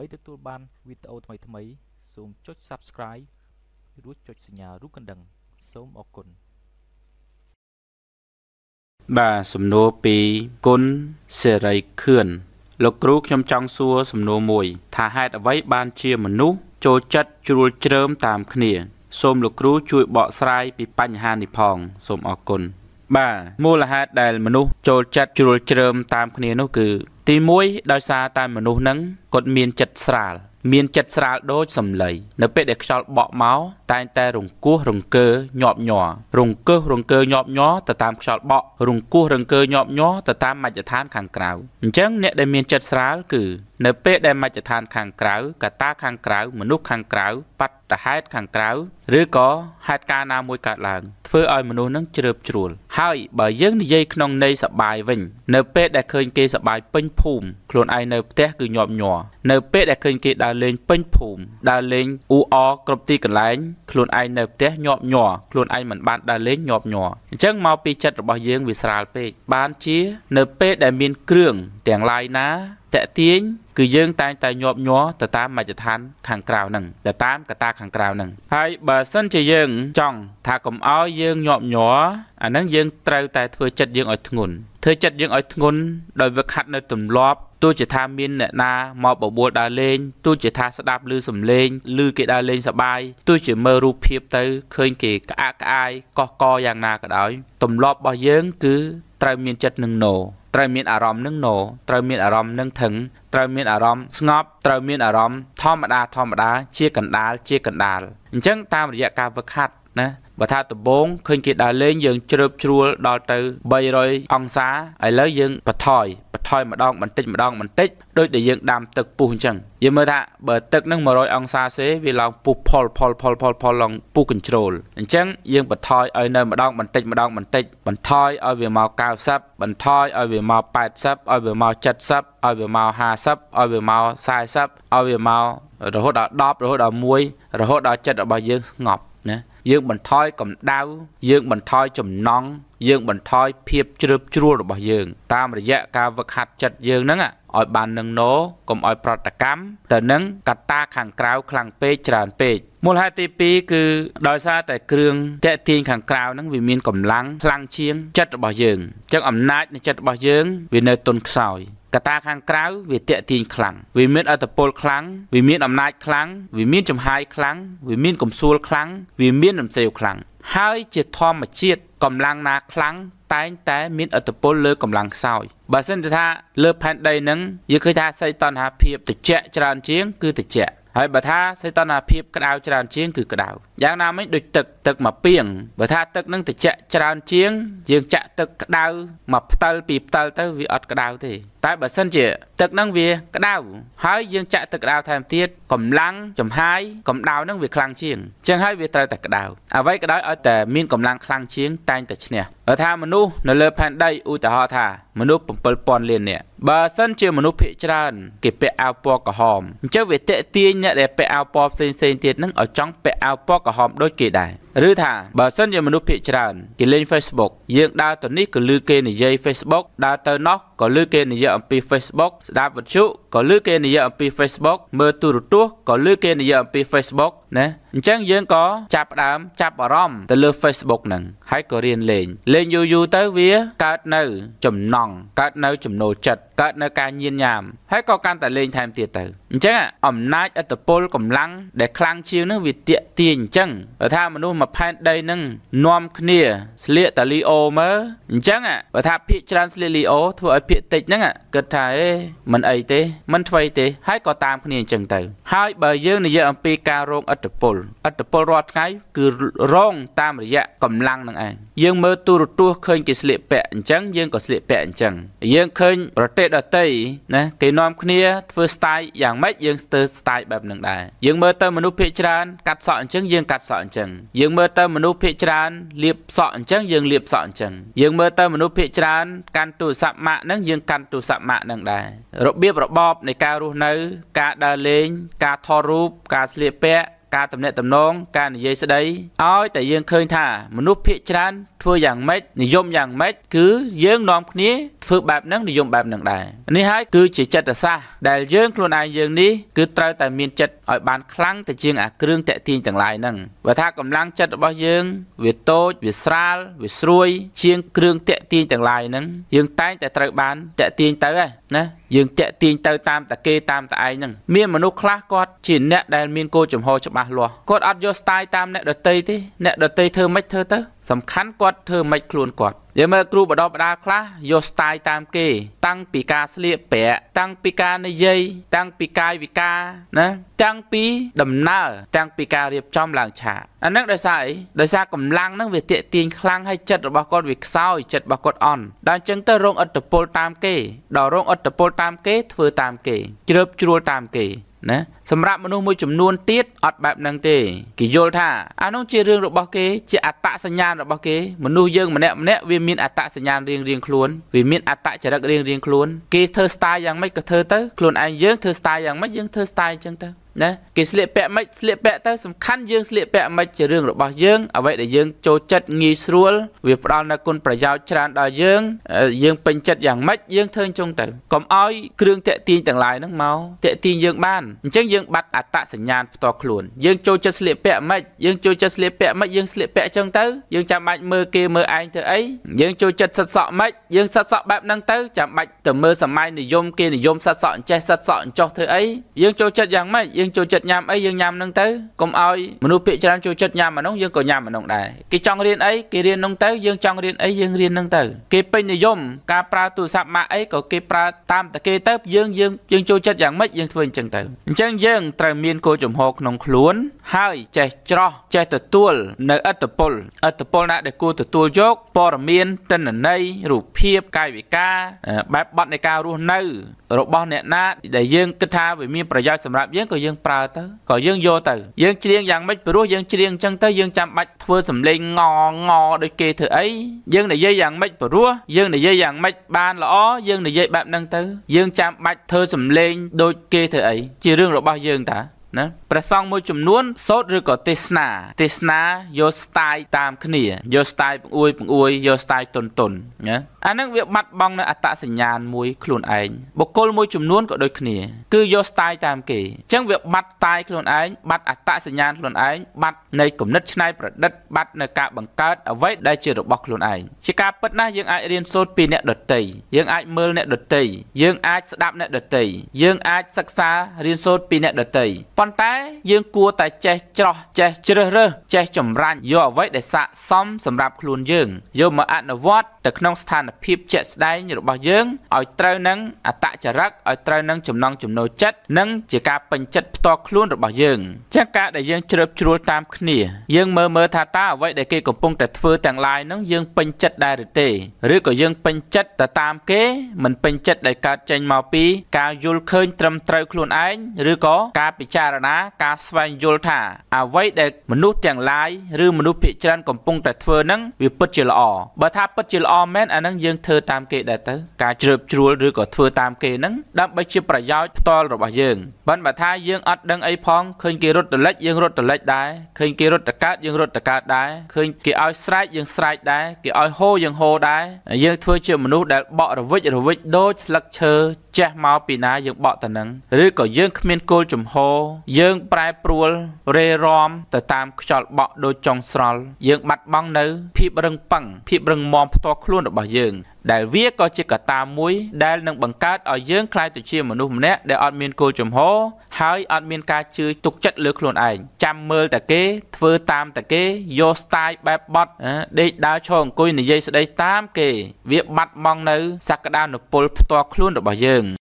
ដើម្បីទទួលបានវីដេអូថ្មីៗសូមចុច Subscribe រួចចុចសញ្ញារូបកណ្ដឹង សូមអរគុណបាទសំណួរពីគុណសេរីខឿនលោកគ្រូខ្ញុំចង់សួរសំណួរមួយ ថាហេតុអ្វីបានជាមនុស្សចូលចិត្តជ្រួលជ្រើមតាមគ្នាសូមលោកគ្រូជួយបកស្រាយពីបញ្ហានេះផង សូមអរគុណបាទមូលហេតុដែលមនុស្សចូលចិត្តជ្រួលជ្រើមតាមគ្នានោះគឺទី1ដោយសារតែមនុស្សហ្នឹងគាត់មានចិត្តស្រាល មានចិត្តស្រាលដូចសំឡីនៅពេលដែលខ្យល់បក់មកតែងតែរង្គោះរង្គើញាប់ញ័ររង្គោះរង្គើញាប់ញ័រទៅតាមខ្យល់បក់រង្គោះរង្គើញាប់ញ័រទៅតាមមជ្ឈដ្ឋានខាងក្រៅអញ្ចឹងអ្នកដែលមានចិត្តស្រាលគឺនៅពេលដែលមជ្ឈដ្ឋានខាងក្រៅកត្តាខាងក្រៅមនុស្សខាងក្រៅបត្តហេតុខាងក្រៅឬក៏ហេតុការណ៍ណាមួយកើតឡើងធ្វើឲ្យមនុស្សនឹងជ្រើបជ្រួលហើយបើយើងនិយាយក្នុងន័យសបាយវិញ នៅពេលដែលឃើញគេសបាយពេញភូមិខ្លួនឯងនៅផ្ទះគឺញាប់ញ័រនៅពេលដែលឃើញគេដើរលេងពេញភូមិដើរលេងអ៊ូអរគ្រប់ទីកន្លែងខ្លួនឯងនៅផ្ទះញាប់ញ័រខ្លួនឯងមិនបានដើរលេងញាប់ញ័រអញ្ចឹងមកពីចិត្តរបស់យើងវាស្រាលពេកបានជា នៅពេលដែលមានគ្រឿងទាំងឡាយណាតេទៀងគឺយើងតែងតែញាប់ញ័រទៅតាមមជ្ឈដ្ឋានខាងក្រៅហ្នឹងទៅតាមកត្តាខាងក្រៅហ្នឹងហើយបើសិនជាយើងចង់ថាកុំឲ្យយើងញាប់ញ័រអាហ្នឹងយើងត្រូវតែធ្វើចិត្តយើងឲ្យធ្ងន់ធ្វើចិត្តយើងឲ្យធ្ងន់ដោយវាខាត់នៅទម្លាប់ ទោះជាថាមានអ្នកណាមកបបួលដើរលេងទោះជាថាស្ដាប់ឮសំឡេងឬគេដើរលេងសបាយទោះជាមើលរូបភាពទៅឃើញគេក្អាកក្អាយកកកយ៉ាងណាក៏ដោយទម្លាប់របស់យើងគឺត្រូវមានចិត្តនឹងណោត្រូវមានអារម្មណ៍នឹងណោត្រូវមានអារម្មណ៍នឹងថឹងត្រូវមានអារម្មណ៍ស្ងប់ត្រូវមានអារម្មណ៍ធម្មតាធម្មតាជាកណ្ដាលជាកណ្ដាលអញ្ចឹងតាមរយៈការវឹកហាត់ ណាបើថាដំបងឃើញគេដើរលេងយើងជ្រើបជ្រួលដល់ទៅ300អង្សាឥឡូវយើងបន្ថយបន្ថយម្ដងបន្តិចម្ដងបន្តិចដូចដែលយើងដាំទឹកពុះអញ្ចឹងយើងមើលថាបើទឹកនឹង100អង្សាសេវាឡើងពុះផលផលផលផលផលឡើងពុះកញ្ជ្រោលអញ្ចឹងយើងបន្ថយឲ្យនៅម្ដងបន្តិចម្ដងបន្តិចបន្ថយឲ្យវាមក90បន្ថយឲ្យវាមក80ឲ្យវាមក70ឲ្យវាមក50ឲ្យវាមក40ឲ្យវាមករហូតដល់10រហូតដល់1រហូតដល់ចិត្តរបស់យើងស្ងប់ណា យើងបន្ថយកម្ដៅយើងបន្ថយចំណង់យើងបន្ថយភាពជ្រើបជ្រួលរបស់យើង តាមរយៈការវឹកហាត់ចិត្តយើងហ្នឹងឲ្យបាននឹងណោកុំឲ្យប្រតិកម្មទៅនឹងកត្តាខាងក្រៅខ្លាំងពេកច្រើនពេកមូលហេតុទី2គឺដោយសារតែគ្រឿងតេទៀងខាងក្រៅហ្នឹងវាមានកម្លាំងខ្លាំងជាងចិត្តរបស់យើងអញ្ចឹងអំណាចនៃចិត្តរបស់យើងវានៅទន់ខ្សោយ កត្តាខាងក្រៅវាតេទៀងខ្លាំងវាមានអត្តពលខ្លាំងវាមានអំណាចខ្លាំងវាមានចំហាយខ្លាំងវាមានកំសួលខ្លាំងវាមានរំសេវខ្លាំងហើយជាធម្មជាតិកម្លាំងណាខ្លាំងតែងតែមានអត្តពលលើកម្លាំងខ្សោយបើសិនជាថាលើផែនដីហ្នឹងយើងឃើញថាសីតណ្ហាភាពតិចច្រើនជាងគឺតិច ហើយបើថាសីតុណ្ហភាពក្តៅច្រើនជាងគឺក្តៅយ៉ាងណាមិញដូចទឹកទឹកមកពីងបើថាទឹកនឹងត្រជាក់ច្រើនជាង យើងចាក់ទឹកក្តៅមកផ្តិលពីផ្តិលទៅវាអត់ក្តៅទេតែបើសិនជាទឹកនឹងវាក្តៅហើយយើងចាក់ទឹកក្តៅថែមទៀតកម្លាំងចំហាយកម្ដៅនឹងវាខ្លាំងជាងអញ្ចឹងហើយវាត្រូវតែក្តៅអ្វីក៏ដោយឲ្យតែមានកម្លាំងខ្លាំងជាងតែងតែឈ្នះបើថាមនុស្សនៅលើផែនដីឧទាហរណ៍ថាមនុស្ស7000លាននាក់បើសិនជាមនុស្សភាគច្រើនគេពាក់អាវពណ៌ក្រហមអញ្ចឹងវាតេទាញអ្នកដែលពាក់អាវពណ៌ផ្សេងផ្សេងទៀតនឹងឲ្យចង់ពាក់អាវពណ៌ក្រហមដូចគេដែរឬថាបើសិនជាមនុស្សភាគច្រើនគេលេង Facebook យើងដើរទៅនេះក៏លឺគេនិយាយ Facebook ដើរទៅនោះក៏លឺគេនិយាយអំពី Facebook ស្ដាប់វិទ្យុក៏លឺគេនិយាយអំពី Facebook មើលទូរទស្សន៍ក៏លឺគេនិយាយអំពី Facebook ណាអញ្ចឹងយើងក៏ចាប់ផ្ដើមចាប់អារម្មណ៍ទៅលើ Facebook ហ្នឹងហើយក៏រៀនលេងលេងយូរយូរទៅវាកើតនៅចំណង់កើតនៅចំណូលចិត្តកើតនៅការញៀនញាមហើយក៏កាន់តែលេងថែមទៀតទៅអញ្ចឹងអំណាចឥទ្ធិពលកម្លាំងដែលខ្លាំងជាងនឹងវាតាកទាញអញ្ចឹងបើថាមនុស្សមួយផែនដីនឹងនាំគ្នាស្លៀកតាលីអូមើលអញ្ចឹងបើថាភាកច្រើនស្លៀកលីអូធ្វើឲ្យភាកតិចហ្នឹងគិតថាអេមិនអីទេមិនអ្វីទេហើយក៏តាមគ្នាអញ្ចឹងទៅហើយបើយើងនិយាយអំពីការរងឥទ្ធិពលឥទ្ធិពលរាល់ថ្ងៃគឺរងតាមរយៈកម្លាំងនឹងឯងយើងមើលទូរទស្សន៍ឃើញគេស្លៀកពាក់អញ្ចឹងយើងក៏ស្លៀកពាក់អញ្ចឹងយើងឃើញប្រទេសដទៃណាគេនាំគ្នាធ្វើ style យ៉ាងម៉េចយើងស្ទើរ style បែបហ្នឹងដែរយើងមើលទៅមនុស្សភាគច្រើនកាត់សក់អញ្ចឹងយើងកាត់សក់អញ្ចឹងយើងមើលទៅមនុស្សភាគច្រើនលាបសក់អញ្ចឹងយើងលាបសក់អញ្ចឹងយើងមើលទៅមនុស្សភាគច្រើនកាន់ទូរស័ព្ទម៉ាក់ហ្នឹងយើងកាន់ទូរស័ព្ទម៉ាក់ហ្នឹងដែររបៀបរបបនៃការរស់នៅ ការដើរលេង ការថតរូបការស្លៀកពាក់ ការតំណែងតំណងការនិយាយស្ដីឲ្យតែយើងឃើញថាមនុស្សភាគច្រើនធ្វើយ៉ាងម៉េចនិយមយ៉ាងម៉េចគឺយើងនាំគ្នាធ្វើបែបហ្នឹងនិយមបែបហ្នឹងដែរនេះហើយគឺជាចិត្តសាស្ត្រដែលយើងខ្លួនឯងយើងនេះគឺត្រូវតែមានចិត្តឲ្យបានខ្លាំងទៅជាងអាគ្រឿងតាក់ទាញទាំងឡាយហ្នឹងបើថាកម្លាំងចិត្តរបស់យើងវាតូចវាស្រាលវាស្រួយជាងគ្រឿងតាក់ទាញទាំងឡាយហ្នឹងយើងតែងតែត្រូវបានតាក់ទាញទៅ ណាយើងតាក់ទាញទៅតាមតាគេតាមតាឯងហ្នឹងមានមនុស្សខ្លះគាត់ជាអ្នកដែលមានគោលចំហច្បាស់លាស់គាត់អត់យក style តាមអ្នកដតីទេអ្នកដតីធ្វើម៉េចធ្វើទៅសំខាន់គាត់ធ្វើម៉េចខ្លួនគាត់យើងមើលគ្រូបដបដាខ្លះយក style តាមគេ តាំងពីការស្លៀកពាក់តាំងពីការនិយាយតាំងពីកាយវិការណាតាំងពីដំណើរតាំងពីការរៀបចំឡើងឆាកអាហ្នឹងដោយសារអីដោយសារកម្លាំងហ្នឹងវាតាកទាញខ្លាំងហើយចិត្តរបស់គាត់វាខ្សោយចិត្តរបស់គាត់អន់ដល់អញ្ចឹងទៅរងឥទ្ធិពលតាមគេដល់រងឥទ្ធិពលតាមគេធ្វើតាមគេជ្រើបជ្រួលតាមគេណា សម្រាប់មនុស្សមួយចំនួនទៀតអត់បែបហ្នឹងទេគេយល់ថាអានោះជារឿងរបស់គេជាអត្តសញ្ញាណរបស់គេមនុស្សយើងម្នាក់ម្នាក់វាមានអត្តសញ្ញាណរៀងរៀងខ្លួនវាមានអត្តចរិតរៀងរៀងខ្លួនគេធ្វើ style យ៉ាងម៉េចក៏ធ្វើទៅខ្លួនឯងយើងធ្វើ style យ៉ាងម៉េចយើងធ្វើ style អញ្ចឹងទៅណាគេស្លៀកពាក់ម៉េចស្លៀកពាក់ទៅសំខាន់យើងស្លៀកពាក់ម៉េចជារឿងរបស់យើងអ្វីដែលយើងចូលចិត្តងាយស្រួលវាផ្ដល់នូវគុណប្រយោជន៍ច្រើនដល់យើងយើងពេញចិត្តយ៉ាងម៉េចយើងធ្វើអញ្ចឹងទៅកុំឲ្យគ្រឿងតាក់ទាញទាំងឡាយហ្នឹងមកតាក់ទាញយើងបានអញ្ចឹងយើងបាត់អត្តសញ្ញាណផ្ទាល់ខ្លួនយើងចូលចិត្តស្លៀកពាក់ម៉េចយើងចូលចិត្តស្លៀកពាក់ម៉េចយើងស្លៀកពាក់អញ្ចឹងទៅយើងចាំបាច់មើលគេមើលឯងទៅអីយើងចូលចិត្តសិតសក់ម៉េចយើងសិតសក់បែបហ្នឹងទៅចាំបាច់ទៅមើលសម័យនិយមគេនិយមសិតសក់អញ្ចេះសិតសក់អញ្ចោះធ្វើអីយើងចូលចិត្តយ៉ាងម៉េចយើងចូលចិត្តញ៉ាំអីយើងញ៉ាំហ្នឹងទៅកុំឲ្យមនុស្សភាគច្រើនចូលចិត្តញ៉ាំអានោះយើងក៏ញ៉ាំអានោះដែរគេចង់រៀនអីគេរៀននោះទៅយើងចង់រៀនអីយើងរៀននោះទៅគេពេញនិយមការប្រើទូរស័ព្ទម៉ាក់អីក៏គេប្រើតាមតែគេទៅយើងយើងយើងចូលចិត្តយ៉ាងម៉េចយើងធ្វើអញ្ចឹងទៅអញ្ចឹងយើងត្រូវមានគោលចំហក្នុងខ្លួន ហើយចេះច្រោះចេះទទួលនៅអត្តពលអត្តពលណាដែលគួរទទួលយកព័ត៌មានទិន្នន័យរូបភាពកាយវិការបែបបទនៃការរស់នៅ របស់អ្នកណាដែលយើងគិតថាវាមានប្រយោជន៍សម្រាប់យើងក៏យើងប្រើទៅក៏យើងយកទៅយើងច្រៀងយ៉ាងម៉េចព្រោះយើងច្រៀងអញ្ចឹងទៅយើងចាំបាច់ធ្វើសំឡេងងងដូចគេធ្វើអីយើងនិយាយយ៉ាងម៉េចព្រោះយើងនិយាយយ៉ាងម៉េចបានល្អយើងនិយាយបែបហ្នឹងទៅ យើងចាំបាច់ធ្វើសំឡេងដូចគេធ្វើអីជារឿងរបស់យើងតាណាព្រះសង្ឃមួយចំនួនសូត្រឬក៏ទេសនាទេសនាយក style តាមគ្នាយក style បង្អួយបង្អួយយក style តុនតុនណាអាហ្នឹងវាបាត់បង់នៅអត្តសញ្ញាណមួយខ្លួនឯងបុគ្គលមួយចំនួនក៏ដូចគ្នាគឺយក style តាមគេអញ្ចឹងវាបាត់តាយខ្លួនឯងបាត់អត្តសញ្ញាណខ្លួនឯងបាត់នៃគំនិតច្នៃប្រឌិតបាត់នៅការបង្កើតអ្វីដែលជារបស់ខ្លួនឯងជាការពិតណាស់យើងអាចរៀនសូត្រពីអ្នកដតីយើងអាចមើលអ្នកដតីយើងអាចស្ដាប់អ្នកដតីយើងអាចសិក្សារៀនសូត្រពីអ្នកដតីប៉ុន្តែយើងគួរតែចេះច្រោះចេះជ្រើសរើសចេះចម្រាញ់យកអ្វីដែលស័ក្តិសមសម្រាប់ខ្លួនយើងយកមកអនុវត្តទៅក្នុងស្ថានភាពជាក់ស្ដែងរបស់យើងឲ្យត្រូវនឹងអត្តចរិតឲ្យត្រូវនឹងចំណង់ចំណូលចិត្តនិងជាការពេញចិត្តផ្ទាល់ខ្លួនរបស់យើងចឹងការដែលយើងជ្រើបជ្រួលតាមគ្នាយើងមើលមើលថាតើអ្វីដែលគេកំពុងតែធ្វើទាំងឡាយហ្នឹងយើងពេញចិត្តដែរឬទេឬក៏យើងពេញចិត្តទៅតាមគេមិនពេញចិត្តដែលកើតចេញមកពីការយល់ឃើញត្រឹមត្រូវខ្លួនឯងឬក៏ការពិចារណាការស្វែងយល់ថាអ្វីដែលមនុស្សទាំងឡាយឬមនុស្សភាគច្រើនកំពុងតែធ្វើហ្នឹងវាពិតជាល្អបើថាពិតជាល្អមែនអាហ្នឹងយើងធ្វើតាមគេដែរទៅការជ្រើបជ្រួលឬក៏ធ្វើតាមគេហ្នឹងដើម្បីជាប្រយោជន៍ផ្ទាល់របស់យើងបើបើថាយើងអត់ដឹងអីផងឃើញគេរត់តលិចយើងរត់តលិចដែរឃើញគេរត់តកើតយើងរត់តកើតដែរឃើញគេឲ្យស្រែកយើងស្រែកដែរគេឲ្យហូរយើងហូរដែរយើងធ្វើជាមនុស្សដែលបក់រវិចរវិចដូចស្លឹកឈើចេះមកពីណាយើងបកទៅនឹងឬក៏យើងគ្មានគោលជំហរយើងប្រែប្រួលរេរំទៅតាមខ្យល់បក់ដូចចុងស្រល់យើងបាត់បង់នៅភាពរឹងប៉ឹងភាពរឹងមាំផ្ទាល់ខ្លួនរបស់យើងដែលវាក៏ជាកត្តាមួយដែលនឹងបង្កើតឲ្យយើងក្លាយទៅជាមនុស្សម្នាក់ដែលអត់មានគោលជំហរហើយអត់មានការជឿទុកចិត្តលើខ្លួនឯងចាំមើលតែគេធ្វើតាមតែគេយក style បែបបត់ដេកដើរឈរអង្គុយនិយាយស្ដីតាមគេ វាបាត់បង់នៅសក្តានុពលផ្ទាល់ខ្លួនរបស់យើង